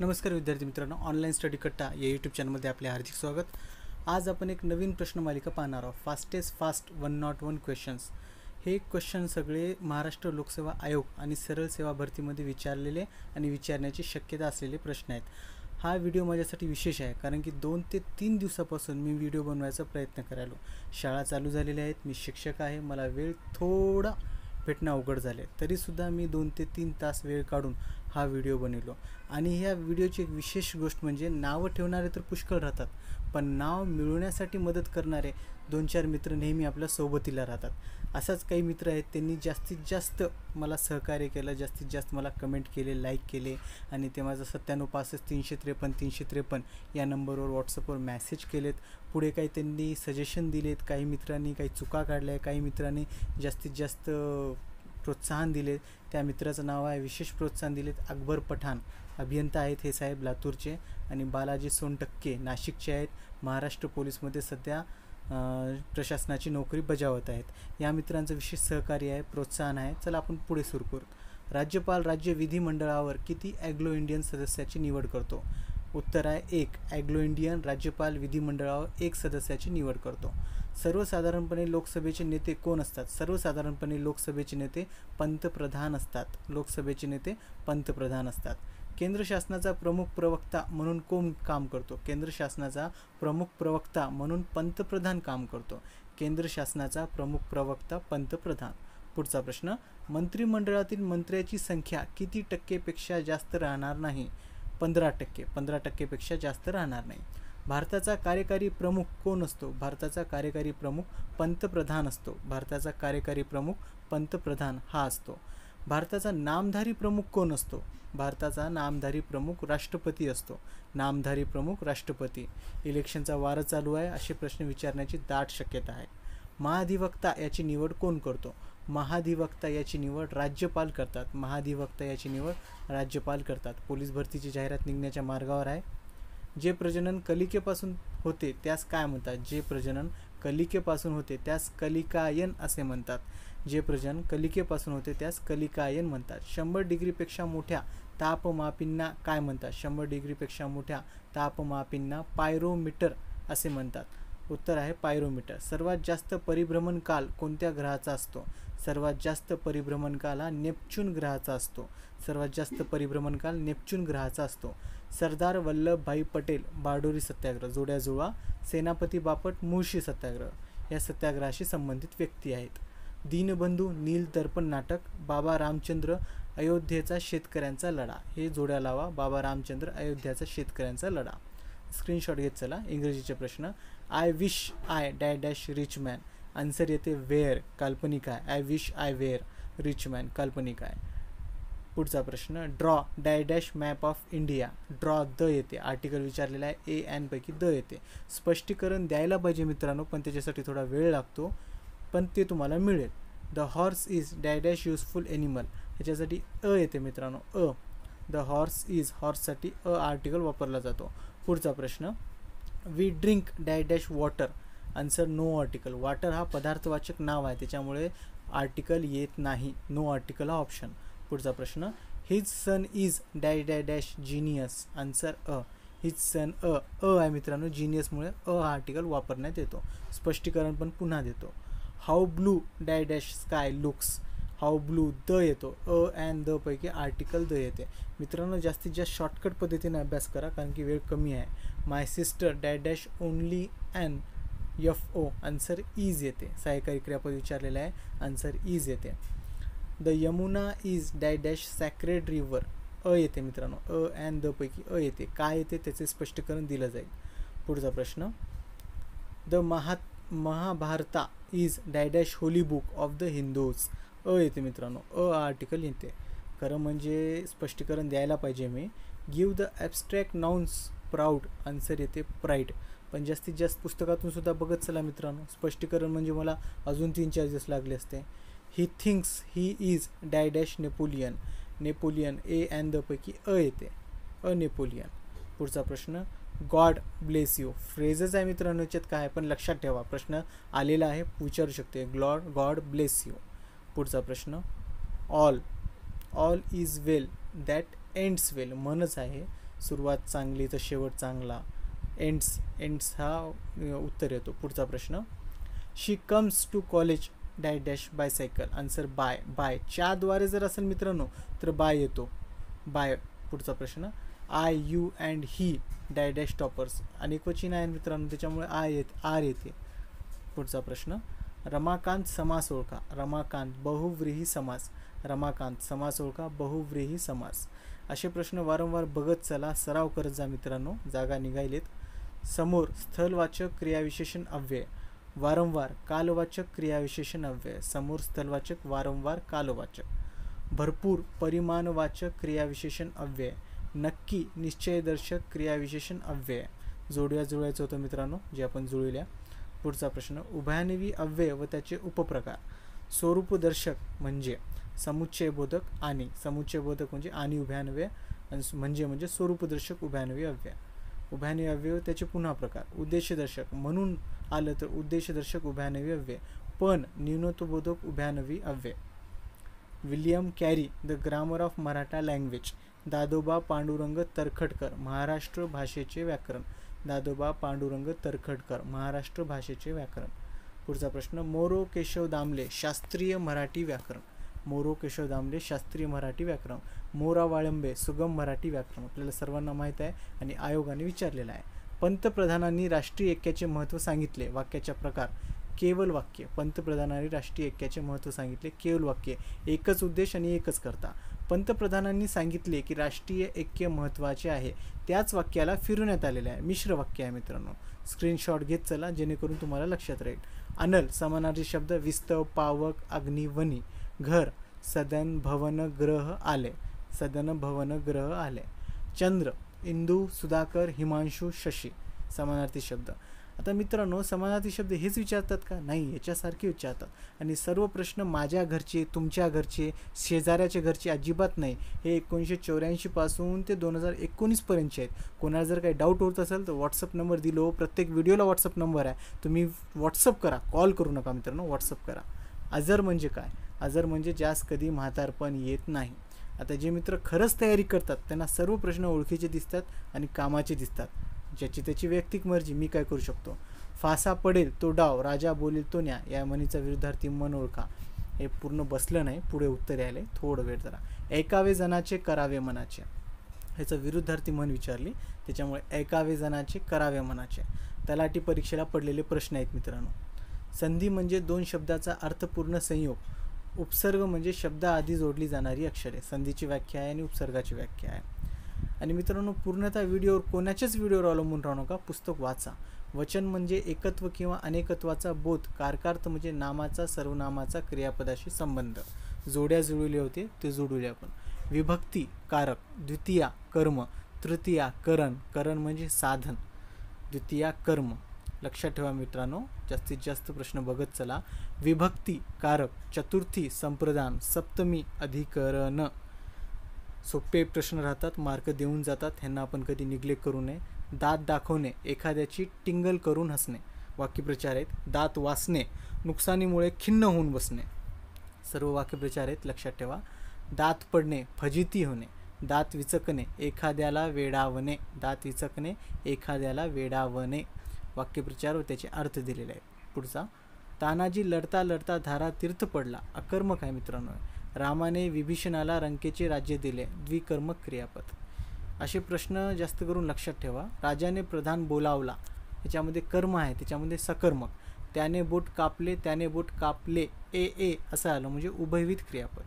नमस्कार विद्यार्थी मित्रांनो ऑनलाईन स्टडी कट्टा या यूट्यूब चॅनलमध्ये आपले हार्दिक स्वागत. आज आपण एक नवीन प्रश्नमालिका पाहणार आहोत. Fastest fast one not one questions हे क्वेश्चन सगळे महाराष्ट्र लोकसेवा आयोग आणि सरळ सेवा भरतीमध्ये विचारलेले आणि विचारण्याची शक्यता असलेले प्रश्न आहेत. हा व्हिडिओ माझ्यासाठी विशेष आहे कारण की दोन ते तीन दिवसापासून मी व्हिडिओ बनवायचा प्रयत्न करायलो. शाळा चालू झालेल्या आहेत मी शिक्षक आहे मला वेळ थोडा भेटणं अवघड झाले तरीसुद्धा मी दोन ते तीन तास वेळ काढून हा व्हिडिओ बनवलो. आणि ह्या व्हिडिओची एक विशेष गोष्ट म्हणजे नावं ठेवणारे तर पुष्कळ राहतात पण नाव मिळवण्यासाठी मदत करणारे दोन चार मित्र नेहमी आपल्या सोबतीला राहतात. असाच काही मित्र आहेत त्यांनी जास्तीत जास्त मला सहकार्य केलं जास्तीत जास्त मला कमेंट केले लाईक केले आणि ते माझं सत्त्याण्णव पासष्ट तीनशे त्रेपन्न तीनशे त्रेपन्न या नंबरवर व्हॉट्सअपवर मॅसेज केलेत. पुढे काही त्यांनी सजेशन दिलेत काही मित्रांनी काही चुका काढल्या काही मित्रांनी जास्तीत जास्त प्रोत्साहन दिले त्या मित्राचं नाव आहे विशेष प्रोत्साहन दिलेत अकबर पठाण. अभियंता आहेत हे साहेब लातूरचे आणि बालाजी सोनटक्के नाशिकचे आहेत. महाराष्ट्र पोलीसमध्ये सध्या प्रशासनाची नोकरी बजावत आहेत. या मित्रांचं विशेष सहकार्य आहे प्रोत्साहन आहे. चला आपण पुढे सुरू करू. राज्यपाल राज्य विधिमंडळावर किती ॲग्लो इंडियन सदस्याची निवड करतो? उत्तर आहे एक. ॲग्लो इंडियन राज्यपाल विधिमंडळावर एक सदस्याची निवड करतो. सर्वसाधारणपणे लोकसभेचे नेते कोण असतात? सर्वसाधारणपणे लोकसभेचे नेते पंतप्रधान असतात. लोकसभेचे नेते पंतप्रधान असतात. केंद्र शासनाचा प्रमुख प्रवक्ता म्हणून कोण काम करतो? केंद्र शासनाचा प्रमुख प्रवक्ता म्हणून पंतप्रधान काम करतो. केंद्र शासनाचा प्रमुख प्रवक्ता पंतप्रधान. पुढचा प्रश्न मंत्रिमंडळातील मंत्र्याची संख्या किती टक्केपेक्षा जास्त राहणार नाही? पंधरा टक्के. पंधरा टक्केपेक्षा जास्त राहणार नाही. भारताचा कार्यकारी प्रमुख कोण असतो? भारताचा कार्यकारी प्रमुख पंतप्रधान असतो. भारताचा कार्यकारी प्रमुख पंतप्रधान हा असतो. भारताचा नामधारी प्रमुख कोण असतो? भारताचा नामधारी प्रमुख राष्ट्रपती असतो. नामधारी प्रमुख राष्ट्रपती. इलेक्शनचा वारं चालू आहे असे प्रश्न विचारण्याची दाट शक्यता आहे. महाधिवक्ता याची निवड कोण करतो? महाधिवक्ता याची निवड राज्यपाल करतात. महाधिवक्ता याची निवड राज्यपाल करतात. पोलीस भरतीची जाहिरात निघण्याच्या मार्गावर आहे. जे प्रजनन कलिकेपासून होते त्यास काय म्हणतात? जे प्रजनन कलिकेपासून होते त्यास कलिकायन असे म्हणतात. जे प्रजनन कलिकेपासून होते त्यास कलिकायन म्हणतात. शंभर डिग्रीपेक्षा मोठ्या तापमापींना काय म्हणतात? शंभर डिग्रीपेक्षा मोठ्या तापमापींना पायरोमीटर असे म्हणतात. उत्तर आहे पायरोमीटर. सर्वात जास्त परिभ्रमण काल कोणत्या ग्रहाचा असतो? सर्वात जास्त परिभ्रमण काल हा नेपच्यून ग्रहाचा असतो. सर्वात जास्त परिभ्रमण काल नेपच्यून ग्रहाचा असतो. सरदार वल्लभभाई पटेल बारडोरी सत्याग्रह जोड्या जुळवा सेनापती बापट मुळशी सत्याग्रह या सत्याग्रहाशी संबंधित व्यक्ती आहेत. दीनबंधू नील दर्पण नाटक बाबा रामचंद्र अयोध्येचा शेतकऱ्यांचा लढा. हे जोड्या लावा बाबा रामचंद्र अयोध्याचा शेतकऱ्यांचा लढा. स्क्रीनशॉट घेत चला इंग्रजीचे प्रश्न. I wish I da dash rich man answer येते वेअर काल्पनिक आहे. I wish I were rich man काल्पनिक आहे. पुढचा प्रश्न. Draw da dash map of India draw the येते. आर्टिकल विचारलेला आहे. ए एनपैकी द येते. स्पष्टीकरण द्यायला पाहिजे मित्रांनो पण त्याच्यासाठी थोडा वेळ लागतो. पण ते तुम्हाला मिळेल. The horse is da dash useful animal ह्याच्यासाठी अ येते मित्रांनो. अ. द हॉर्स इज हॉर्ससाठी अ आर्टिकल वापरला जातो. पुढचा प्रश्न. We drink da dash water answer no article water हा पदार्थवाचक नाव आहे. त्याच्यामुळे आर्टिकल येत नाही. नो आर्टिकल हा ऑप्शन पुढचा प्रश्न. His son is dash da dash genius answer a his son a अ आहे मित्रांनो जिनियसमुळे अ हा आर्टिकल वापरण्यात येतो. स्पष्टीकरण पण पुन्हा देतो. How blue da dash sky looks how blue the येतो. अ अँड द पैकी आर्टिकल द येते. मित्रांनो जास्तीत जास्त शॉर्टकट पद्धतीने अभ्यास करा कारण की वेळ कमी आहे. My sister da dash only and F O answer is येते. सहाय्यकारी क्रियापद विचारलेलं आहे. आन्सर इज येते. The Yamuna is da dash sacred river a येते मित्रांनो. अ अँड द पैकी अ येते. काय येते? त्याचे स्पष्टीकरण दिलं जाईल. पुढचा प्रश्न. The Maha Mahabharata is da dash holy book of the Hindus a येते मित्रांनो. अ आर्टिकल येते. खरं म्हणजे स्पष्टीकरण द्यायला पाहिजे मी. Give the abstract nouns proud answer येते प्राईड पण जास्तीत जास्त पुस्तकातून सुद्धा बघत चला मित्रांनो. स्पष्टीकरण म्हणजे मला अजून तीन चार दिवस लागले असते. He thinks he is da dash Napoleon Napoleon a and दपैकी a येते. अ नेपोलियन पुढचा प्रश्न गॉड ब्लेस यू फ्रेजच आहे मित्रांनो याच्यात काय पण लक्षात ठेवा प्रश्न आलेला आहे विचारू शकते. ग्लॉड गॉड ब्लेस यू पुढचा प्रश्न all all is well that ends well मनच आहे सुरुवात चांगली तर शेवट चांगला. एंड्स एंड्स हा उत्तर येतो. पुढचा प्रश्न she comes to college dash dash bicycle answer by by च्याद्वारे जर असेल मित्रांनो तर बाय येतो. बाय पुढचा प्रश्न. I you and he dash dash toppers अनेकवचन आहे मित्रांनो त्याच्यामुळे आय येत आर येते. पुढचा प्रश्न. रमाकांत समास ओळखा. रमाकांत बहुव्रीही समास. रमाकांत समास ओळखा बहुव्रीही समास. असे प्रश्न वारंवार बघत चला सराव करत जा मित्रांनो. जागा निघायलेत. समोर स्थलवाचक क्रियाविशेषण अव्यय. वारंवार कालवाचक क्रियाविशेषण अव्यय समोर स्थलवाचक वारंवार कालवाचक. भरपूर परिमाणवाचक क्रियाविशेषण अव्यय नक्की निश्चयदर्शक क्रियाविशेषण अव्यय जोड्या जुळवायचं होतं मित्रांनो जे आपण जुळविल्या. पुढचा प्रश्न उभयानवी अव्यय व त्याचे उपप्रकार. स्वरूपदर्शक म्हणजे समुच्चयबोधक आणि. समुच्चयबोधक म्हणजे आणि उभयान्वय म्हणजे म्हणजे स्वरूपदर्शक उभयान्वय अव्यय उभयान्वय अव्यय व त्याचे पुन्हा प्रकार. उद्देशदर्शक म्हणून आलं तर उद्देशदर्शक उभ्यानवी अव्यय. पण न्यूनत्वबोधक उभ्यानवी अव्यय. William Carey the grammar of Maratha language. Dadoba Pandurang Tarkhadkar Maharashtra भाषेचे व्याकरण. दादोबा पांडुरंग तरखडकर महाराष्ट्र भाषेचे व्याकरण. पुढचा प्रश्न मोरो केशव दामले शास्त्रीय मराठी व्याकरण. मोरो केशव दामले शास्त्रीय मराठी व्याकरण. मोरा वाळंबे सुगम मराठी व्याकरण. आपल्याला सर्वांना माहीत आहे आणि आयोगाने विचारलेलं आहे. पंतप्रधानांनी राष्ट्रीय ऐक्याचे महत्त्व सांगितले. वाक्याचा प्रकार. केवल वाक्य. पंतप्रधानांनी राष्ट्रीय ऐक्याचे महत्त्व सांगितले. केवल वाक्य. एकच उद्देश आणि एकच करता. पंतप्रधानांनी सांगितले की राष्ट्रीय ऐक्य महत्त्वाचे आहे. त्याच वाक्याला फिरवण्यात आलेलं आहे. मिश्र वाक्य आहे मित्रांनो. स्क्रीनशॉट घेत चला जेणेकरून तुम्हाला लक्षात राहील. अनल समानार्थी शब्द विस्तव पावक अग्निवनी घर सदन भवन ग्रह आले. सदन भवन ग्रह आले. चंद्र इंदू सुधाकर हिमांशू शशी समानार्थी शब्द. आता मित्रांनो समानार्थी शब्द हेच विचारतात का? नाही याच्यासारखे विचारतात. आणि सर्व प्रश्न माझ्या घरचे तुमच्या घरचे शेजाऱ्याच्या घरचे अजिबात नाही. हे एकोणीसशे चौऱ्याऐंशीपासून ते दोन हजार एकोणीसपर्यंतचे आहेत. कोणाला जर काही डाऊट होत असेल तर व्हॉट्सअप नंबर दिलो. प्रत्येक व्हिडिओला व्हॉट्सअप नंबर आहे. तुम्ही व्हॉट्सअप करा. कॉल करू नका मित्रांनो. व्हॉट्सअप करा. आजर म्हणजे काय? आजर म्हणजे ज्यास कधी म्हातारपण येत नाही. आता जे मित्र खरंच तयारी करतात त्यांना सर्व प्रश्न ओळखीचे दिसतात आणि कामाचे दिसतात. ज्याची त्याची वैयक्तिक मर्जी मी काय करू शकतो? फासा पडेल तो डाव राजा बोलेल तो न्या या म्हणीचा विरुद्धार्थी मन ओळखा. हे पूर्ण बसलं नाही पुढे उत्तर यायला. थोडं वेळ जरा. ऐकावे जनाचे करावे मनाचे. ह्याचं विरुद्धार्थी मन विचारली त्याच्यामुळे ऐकावे जनाचे करावे मनाचे. तलाठी परीक्षेला पडलेले प्रश्न आहेत मित्रांनो. संधी म्हणजे दोन शब्दाचा अर्थपूर्ण संयोग. उपसर्ग म्हणजे शब्दाआधी जोडली जाणारी अक्षरे. संधीची व्याख्या आहे आणि उपसर्गाची व्याख्या आहे. आणि मित्रांनो पूर्णतः व्हिडिओवर कोणाच्याच व्हिडिओवर अवलंबून राहू नका. पुस्तक वाचा. वचन म्हणजे एकत्व किंवा अनेकत्वाचा बोध कारकार्थ म्हणजे नामाचा सर्वनामाचा क्रियापदाशी संबंध. जोड्या जुळवले होते ते जोडूले आपण. विभक्ती कारक. द्वितीया कर्म. तृतीया करण. करण म्हणजे साधन. द्वितीया कर्म. लक्षात ठेवा मित्रांनो जास्तीत जास्त प्रश्न बघत चला. विभक्ती कारक चतुर्थी संप्रदान सप्तमी अधिकरण. सोपे प्रश्न राहतात मार्क देऊन जातात ह्यांना आपण कधी निग्लेक्ट करू नये. दात दाखवणे एखाद्याची टिंगल करून हसणे. वाक्यप्रचार आहेत दात वासणे नुकसानीमुळे खिन्न होऊन बसणे. सर्व वाक्यप्रचार आहेत लक्षात ठेवा. दात पडणे फजिती होणे. दात विचकणे एखाद्याला वेडावणे. दात विचकणे एखाद्याला वेडावणे. वाक्यप्रचार व त्याचे अर्थ दिलेले आहेत. पुढचा तानाजी लढता लढता धारा तीर्थ पडला. अकर्मक आहे मित्रांनो. रामाने विभीषणाला रंकेचे राज्य दिले. द्विकर्मक क्रियापद. असे प्रश्न जास्त करून लक्षात ठेवा. राजाने प्रधान बोलावला. याच्यामध्ये कर्म आहे. त्याच्यामध्ये सकर्मक. त्याने बोट कापले त्याने बोट कापले. ए ए असं आलं. म्हणजे उभयविध क्रियापद.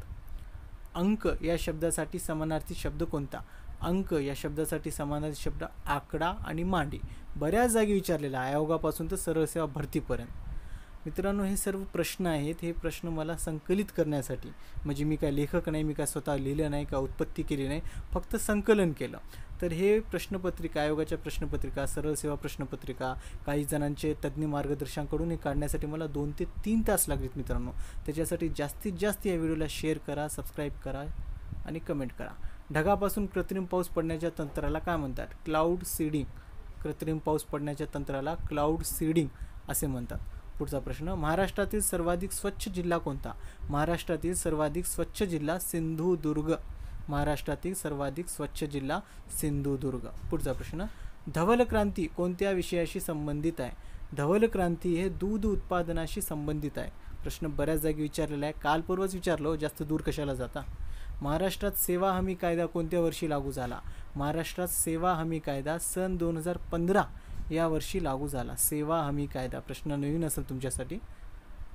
अंक या शब्दासाठी समानार्थी शब्द कोणता? अंक या शब्दासाठी समानार्थी शब्द आकडा आणि मांडी. बऱ्याच जागी विचारलेला आयोगापासून तर सरळ सेवा भरतीपर्यंत. मित्रांनो हे सर्व प्रश्न आहेत. हे प्रश्न मला संकलित करण्यासाठी म्हणजे मी काय लेखक नाही मी काय स्वतः लिहिलं नाही का उत्पत्ती केली नाही फक्त संकलन केलं. तर हे प्रश्नपत्रिका आयोगाच्या प्रश्नपत्रिका सरळ सेवा प्रश्नपत्रिका काही जणांचे तज्ज्ञ मार्गदर्शकांकडून हे काढण्यासाठी मला दोन ते तीन तास लागलेत मित्रांनो. त्याच्यासाठी जास्तीत जास्त या व्हिडिओला शेअर करा सबस्क्राईब करा आणि कमेंट करा. ढगापासून कृत्रिम पाऊस पडण्याच्या तंत्राला काय म्हणतात? क्लाउड सीडिंग कृत्रिम पाऊस पडण्याच्या तंत्राला क्लाउड सीडिंग असे म्हणतात. पुढचा प्रश्न महाराष्ट्रातील सर्वाधिक स्वच्छ जिल्हा कोणता? महाराष्ट्रातील सर्वाधिक स्वच्छ जिल्हा सिंधुदुर्ग. महाराष्ट्रातील सर्वाधिक स्वच्छ जिल्हा सिंधुदुर्ग. पुढचा प्रश्न धवल क्रांती कोणत्या विषयाशी संबंधित आहे? धवल क्रांती हे दूध उत्पादनाशी संबंधित आहे. प्रश्न बऱ्याच जागी विचारलेला आहे. काल विचारलो जास्त दूर कशाला जाता? महाराष्ट्रात सेवा हमी कायदा कोणत्या वर्षी लागू झाला? महाराष्ट्रात सेवा हमी कायदा सन दोन हजार पंधरा या वर्षी लागू झाला. सेवा हमी कायदा प्रश्न नवीन असेल तुमच्यासाठी.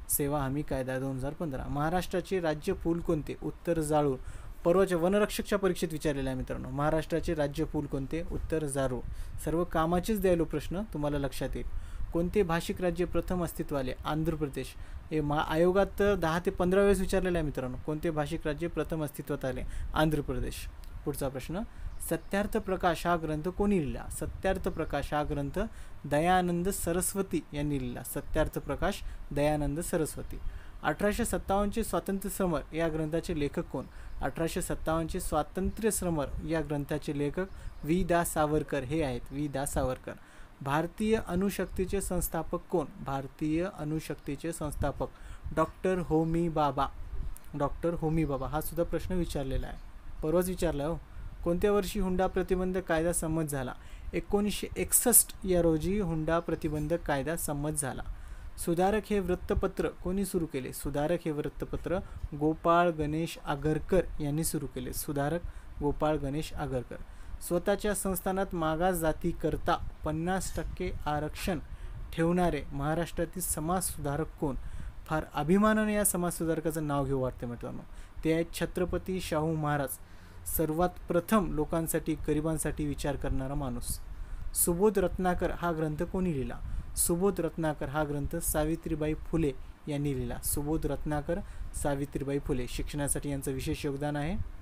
सेवा हमी कायदा दोन हजार पंधरा. महाराष्ट्राचे राज्य फूल कोणते? उत्तर जाळूर. परवाच्या वनरक्षकच्या परीक्षेत विचारलेलं आहे मित्रांनो. महाराष्ट्राचे राज्य फूल कोणते? उत्तर जारूळ सर्व कामाचेच द्यायलो प्रश्न तुम्हाला लक्षात येईल. कोणते भाषिक राज्य प्रथम अस्तित्व आले? आंध्र प्रदेश. हे मा आयोगात तर दहा ते पंधरा वेळेस विचारलेलं आहे मित्रांनो. कोणते भाषिक राज्य प्रथम अस्तित्वात आले? आंध्र प्रदेश. पुढचा प्रश्न. सत्यार्थ प्रकाश हा ग्रंथ कोणी लिहिला? सत्यार्थ प्रकाश हा ग्रंथ दयानंद सरस्वती यांनी लिहिला. सत्यार्थ प्रकाश दयानंद सरस्वती. अठराशे सत्तावन्नचे स्वातंत्र्य समर या ग्रंथाचे लेखक कोण? अठराशे सत्तावन्नचे स्वातंत्र्य समर या ग्रंथाचे लेखक वी दा. सावरकर. हे आहेत वी दा. सावरकर. भारतीय अणुशक्तीचे संस्थापक कोण? भारतीय अणुशक्तीचे संस्थापक डॉक्टर होमी बाबा. डॉक्टर होमी बाबा हा सुद्धा प्रश्न विचारलेला आहे. परवाच विचारला हो. कोणत्या वर्षी हुंडा प्रतिबंध कायदा संमत झाला? एकोणीसशे एकसष्ट या रोजी हुंडा प्रतिबंधक कायदा संमत झाला. सुधारक हे वृत्तपत्र कोणी सुरू केले? सुधारक हे वृत्तपत्र गोपाळ गणेश आगरकर यांनी सुरू केले. सुधारक गोपाळ गणेश आगरकर. स्वतःच्या संस्थानात मागास जातीकरता पन्नास टक्के आरक्षण ठेवणारे महाराष्ट्रातील समाजसुधारक कोण? फार अभिमानाने या समाजसुधारकाचं नाव घेऊ वाटते मित्रांनो. ते आहेत छत्रपती शाहू महाराज. सर्वात प्रथम लोकांसाठी गरिबांसाठी विचार करणारा माणूस. सुबोध रत्नाकर हा ग्रंथ कोणी लिहिला? सुबोध रत्नाकर हा ग्रंथ सावित्रीबाई फुले यांनी लिहिला. सुबोध रत्नाकर सावित्रीबाई फुले. शिक्षणासाठी यांचं विशेष योगदान आहे.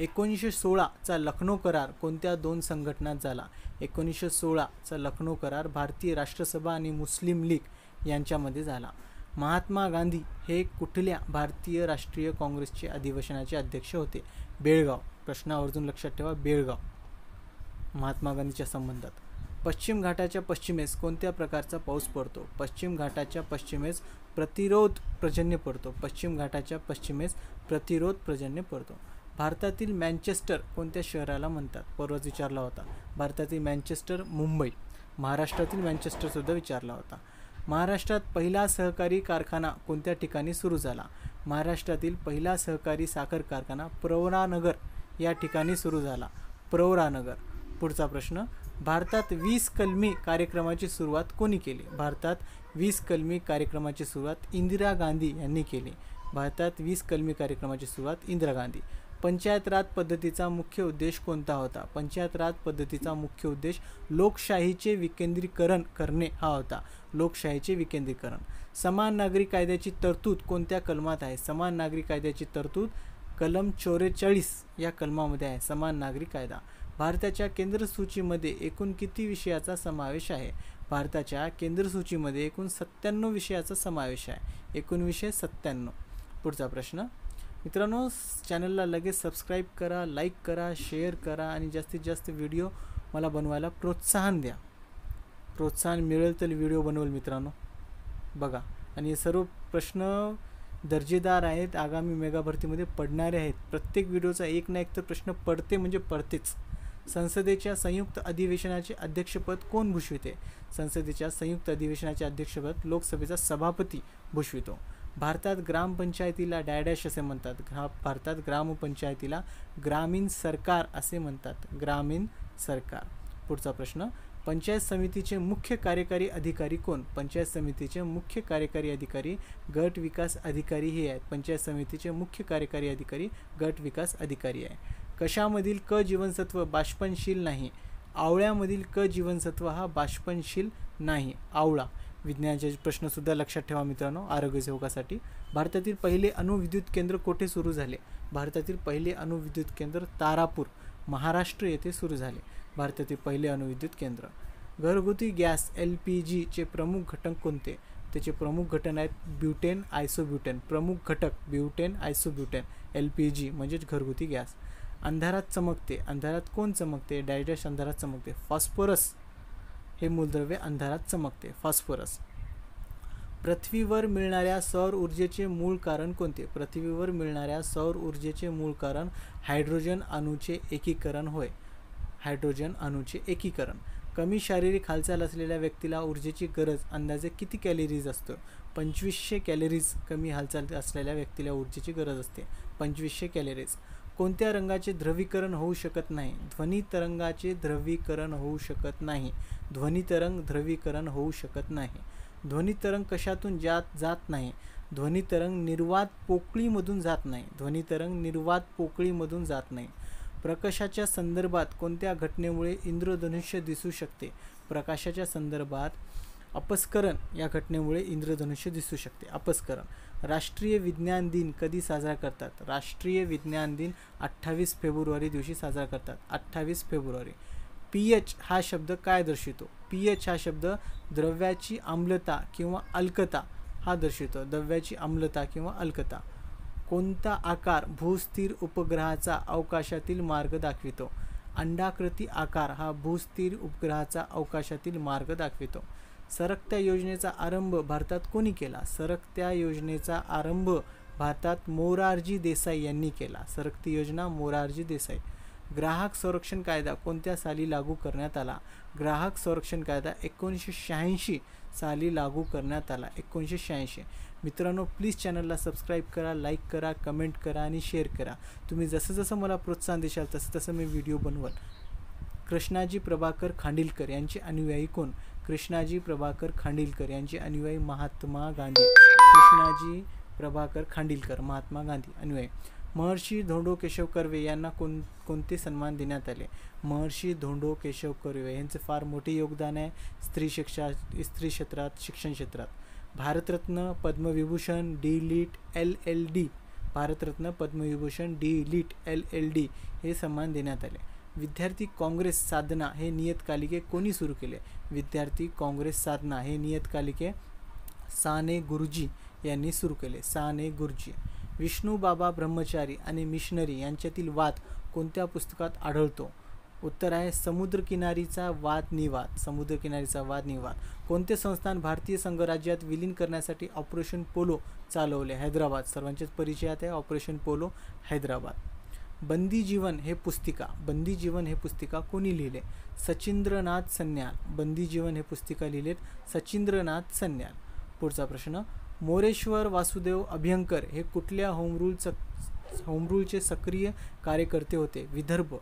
एकोणीसशे सोळाचा लखनौ करार कोणत्या दोन संघटनात झाला? एकोणीसशे सोळाचा लखनौ करार भारतीय राष्ट्रसभा आणि मुस्लिम लीग यांच्यामध्ये झाला. महात्मा गांधी हे कुठल्या भारतीय राष्ट्रीय काँग्रेसचे अधिवेशनाचे अध्यक्ष होते? बेळगाव. प्रश्न आवर्जून लक्षात ठेवा बेळगाव. महात्मा गांधीच्या संबंधात. पश्चिम घाटाच्या पश्चिमेस कोणत्या प्रकारचा पाऊस पडतो? पश्चिम घाटाच्या पश्चिमेस प्रतिरोध प्रजन्य पडतो. पश्चिम घाटाच्या पश्चिमेस प्रतिरोध प्रजन्य पडतो. भारतातील मँचेस्टर कोणत्या शहराला म्हणतात? परवाच विचारला होता. भारतातील मँचेस्टर मुंबई. महाराष्ट्रातील मँचेस्टरसुद्धा विचारला होता. महाराष्ट्रात पहिला सहकारी कारखाना कोणत्या ठिकाणी सुरू झाला? महाराष्ट्रातील पहिला सहकारी साखर कारखाना प्रवरानगर या ठिकाणी सुरू झाला. प्रवरानगर पुढचा प्रश्न. भारतात वीस कलमी कार्यक्रमाची सुरुवात कोणी केली? भारतात वीस कलमी कार्यक्रमाची सुरुवात इंदिरा गांधी यांनी केली. भारतात वीस कलमी कार्यक्रमाची सुरुवात इंदिरा गांधी. पंचायत राज पद्धतीचा मुख्य उद्देश कोणता होता? पंचायत राज पद्धतीचा मुख्य उद्देश लोकशाहीचे विकेंद्रीकरण करणे हा होता. लोकशाहीचे विकेंद्रीकरण. समान नागरी कायद्याची तरतूद कोणत्या कलमात आहे? समान नागरी कायद्याची तरतूद कलम चौवेचाळीस या कलमामध्ये आहे. समान नागरी कायदा. भारताच्या केंद्रसूचीमध्ये एकूण किती विषयाचा समावेश आहे? भारताच्या केंद्रसूचीमध्ये एकूण सत्त्याण्णव विषयाचा समावेश आहे. एकूण विषय सत्त्याण्णव. पुढचा प्रश्न. मित्रांनो चॅनलला लगेच सबस्क्राईब करा लाईक करा शेअर करा आणि जास्तीत जास्त व्हिडिओ मला बनवायला प्रोत्साहन द्या. प्रोत्साहन मिळेल तर व्हिडिओ बनवेल मित्रांनो. बघा आणि हे सर्व प्रश्न दर्जेदार आहेत आगामी मेगा भरतीमध्ये पडणारे आहेत. प्रत्येक व्हिडिओचा एक ना एक तर प्रश्न पडते म्हणजे पडतेच. संसदेच्या संयुक्त अधिवेशनाचे अध्यक्षपद कोण भूषविते? संसदेच्या संयुक्त अधिवेशनाचे अध्यक्षपद लोकसभेचा सभापती भूषवितो. भारतात ग्रामपंचायतीला डॅडॅश असे म्हणतात. ग्रा भारतात ग्रामपंचायतीला ग्रामीण सरकार असे म्हणतात. ग्रामीण सरकार. पुढचा प्रश्न पंचायत समितीचे मुख्य कार्यकारी अधिकारी कोण? पंचायत समितीचे मुख्य कार्यकारी अधिकारी गट विकास अधिकारी हे आहेत. पंचायत समितीचे मुख्य कार्यकारी अधिकारी गट विकास अधिकारी आहे. कशामधील क जीवनसत्व बाष्पनशील नाही? आवळ्यामधील क जीवनसत्व हा बाष्पनशील नाही. आवळा. विज्ञानाचे प्रश्नसुद्धा लक्षात ठेवा मित्रांनो आरोग्यसेवकासाठी भारतातील पहिले अणुविद्युत केंद्र कोठे सुरू झाले? भारतातील पहिले अणुविद्युत केंद्र तारापूर महाराष्ट्र येथे सुरू झाले. भारतातील पहिले अणुविद्युत केंद्र. घरगुती गॅस एल पी जीचे प्रमुख घटक कोणते? त्याचे प्रमुख घटक आहेत ब्युटेन आयसोब्युटेन. प्रमुख घटक butane isobutane L P G म्हणजेच घरगुती गॅस. अंधारात चमकते. अंधारात कोण चमकते? डायडॅश अंधारात चमकते. फॉस्फोरस हे मूलद्रव्य अंधारात चमकते फॉस्फरस. पृथ्वीवर मिळणाऱ्या सौर ऊर्जेचे मूळ कारण कोणते? पृथ्वीवर मिळणाऱ्या सौर ऊर्जेचे मूळ कारण हायड्रोजन अणूचे एकीकरण होय. हायड्रोजन अणूचे एकीकरण. कमी शारीरिक हालचाल असलेल्या व्यक्तीला ऊर्जेची गरज अंदाजे किती कॅलरीज असतं? पंचवीसशे कॅलरीज कमी हालचाल असलेल्या व्यक्तीला ऊर्जेची गरज असते. पंचवीसशे कॅलरीज. कोणत्या रंगाचे द्रवीकरण होऊ शकत नाही? ध्वनी तरंगाचे द्रवीकरण होऊ शकत नाही. ध्वनी तरंग ध्रुवीकरण होऊ शकत नाही. ध्वनी तरंग कशातून जात जात नाही? ध्वनी तरंग निर्वात पोकळीमधून जात नाही. ध्वनी तरंग निर्वात पोकळीमधून जात नाही. प्रकाशाच्या संदर्भात कोणत्या घटनेमुळे इंद्रधनुष्य दिसू शकते? प्रकाशाच्या संदर्भात अपस्करण या घटनेमुळे इंद्रधनुष्य दिसू शकते. अपस्करण. राष्ट्रीय विज्ञान दिन कधी साजरा करतात? राष्ट्रीय विज्ञान दिन अठ्ठावीस फेब्रुवारी दिवशी साजरा करतात. अठ्ठावीस फेब्रुवारी. पी एच हा शब्द काय दर्शवितो? पी एच हा शब्द द्रव्याची आम्लता किंवा अल्कता हा दर्शवितो. द्रव्याची आम्लता किंवा अल्कता. कोणता आकार भूस्थिर उपग्रहाचा अवकाशातील मार्ग दाखवितो? अंडाकृती आकार हा भूस्थिर उपग्रहाचा अवकाशातील मार्ग दाखवितो. सरकत्या योजनेचा आरंभ भारतात कोणी केला? सरकत्या योजनेचा आरंभ भारतात मोरारजी देसाई यांनी केला. सरकती योजना मोरारजी देसाई. ग्राहक संरक्षण कायदा कोणत्या साली लागू करण्यात आला? ग्राहक संरक्षण कायदा एकोणीसशे शहाऐंशी साली लागू करण्यात आला. एकोणीसशे शहाऐंशी. मित्रांनो प्लीज चॅनलला सबस्क्राईब करा लाईक करा कमेंट करा आणि शेअर करा. तुम्ही जसं जसं मला प्रोत्साहन देशाल तसं तसं मी व्हिडिओ बनवल कृष्णाजी प्रभाकर खांडिलकर यांचे अनुयायी कोण? कृष्णाजी प्रभाकर खांडिलकर यांचे अनुयायी महात्मा गांधी. कृष्णाजी प्रभाकर खांडिलकर महात्मा गांधी अनुयायी. महर्षी धोंडो केशव कर्वे यांना कोण कोणते सन्मान देण्यात आले? महर्षी धोंडो केशव कर्वे यांचे फार मोठे योगदान आहे स्त्री शिक्षा स्त्री क्षेत्रात शिक्षण क्षेत्रात. Bharat Ratna Padma Vibhushan D Litt L L D Bharat Ratna Padma Vibhushan D Litt L L D हे सन्मान देण्यात आले. विद्यार्थी काँग्रेस साधना हे नियतकालिके कोणी सुरू केले? विद्यार्थी काँग्रेस साधना हे नियतकालिके साने गुरुजी यांनी सुरू केले. साने गुरुजी. विष्णू बाबा ब्रह्मचारी आणि मिशनरी यांच्यातील वाद कोणत्या पुस्तकात आढळतो? उत्तर आहे समुद्रकिनारीचा वाद निवाद समुद्रकिनारीचा वाद निवाद कोणते संस्थान भारतीय संघराज्यात विलीन करण्यासाठी ऑपरेशन पोलो चालवले? हैदराबाद. सर्वांचेच परिचयात आहे ऑपरेशन पोलो हैदराबाद. बंदी जीवन हे पुस्तिका बंदी जीवन हे पुस्तिका कोणी लिहिले? सचिंद्रनाथ सन्याल. बंदी जीवन हे पुस्तिका लिहिलेत सचिंद्रनाथ सन्याल. पुढचा प्रश्न मोरेश्वर वासुदेव अभ्यंकर हे कुठल्या होमरूल सक होमरूलचे सक्रिय कार्यकर्ते होते? विदर्भ.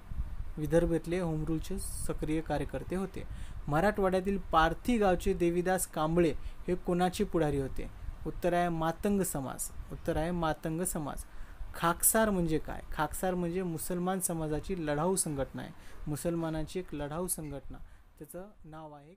विदर्भेतले होमरूलचे सक्रिय कार्यकर्ते होते. मराठवाड्यातील पार्थी गावचे देवीदास कांबळे हे कोणाचे पुढारी होते? उत्तर आहे मातंग समाज. उत्तर आहे मातंग समाज. खाकसार म्हणजे काय? खाकसार म्हणजे मुसलमान समाजाची लढाऊ संघटना आहे. मुसलमानाची एक लढाऊ संघटना. त्याचं नाव आहे